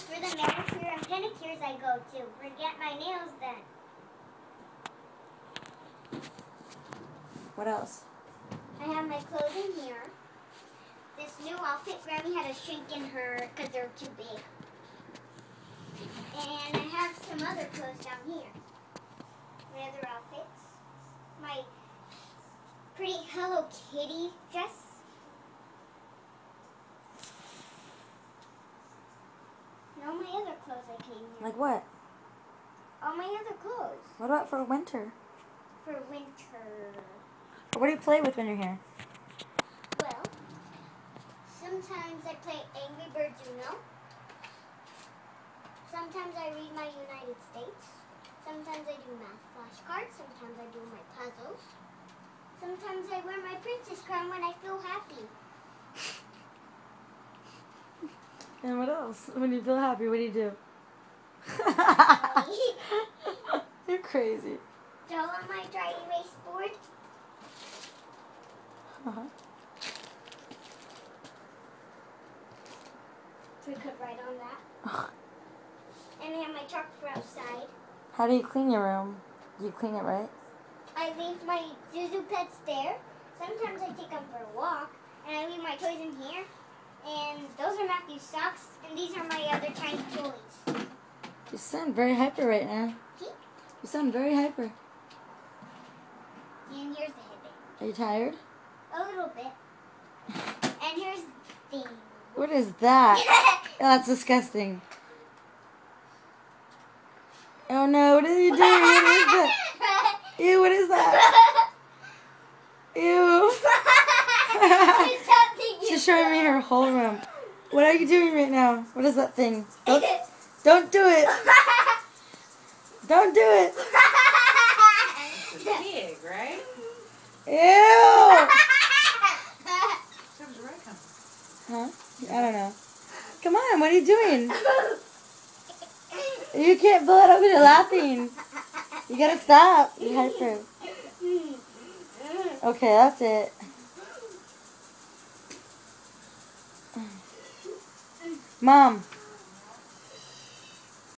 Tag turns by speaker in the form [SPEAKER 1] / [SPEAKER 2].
[SPEAKER 1] for the manicure and pedicures I go to Forget my nails then.
[SPEAKER 2] What else?
[SPEAKER 1] I have my clothes in here. This new outfit, Grammy had to shrink in her because they're too big. And I have some other clothes down here. My other outfits. My pretty Hello Kitty dress. And all my other clothes I came.
[SPEAKER 2] Like what?
[SPEAKER 1] All my other clothes
[SPEAKER 2] What about for winter?
[SPEAKER 1] for winter.
[SPEAKER 2] What do you play with when you're here?
[SPEAKER 1] Well, sometimes I play Angry Birds Uno. Sometimes I read my United States. Sometimes I do math flashcards. Sometimes I do my puzzles. Sometimes I wear my princess crown when I feel happy.
[SPEAKER 2] And what else? When you feel happy, what do you do? you're crazy.
[SPEAKER 1] Draw on my dry erase board.
[SPEAKER 2] Uh-huh.
[SPEAKER 1] So we could write on that. And I have my chalk for outside.
[SPEAKER 2] How do you clean your room? Do you clean it right?
[SPEAKER 1] I leave my Zhu Zhu Pets there. Sometimes I take them for a walk, and I leave my toys in here. And those are Matthew's socks, and these are my other tiny toys.
[SPEAKER 2] You sound very hyper right now.
[SPEAKER 1] See?
[SPEAKER 2] You sound very hyper.
[SPEAKER 1] And here's the headband.
[SPEAKER 2] Are you tired?
[SPEAKER 1] A little bit. And here's the.
[SPEAKER 2] What is that? Oh, that's disgusting. Oh no, what are you doing? What is that? Ew, what is that? Ew.
[SPEAKER 1] It's
[SPEAKER 2] showing me her whole room. What are you doing right now? What is that thing? Don't, don't do it. Don't do it.
[SPEAKER 3] It's a pig, right?
[SPEAKER 2] Ew.
[SPEAKER 3] Comes right come.
[SPEAKER 2] Huh? I don't know. Come on, what are you doing? You can't blow it up you're laughing. You gotta stop. You're hyper. Okay, that's it. Mom,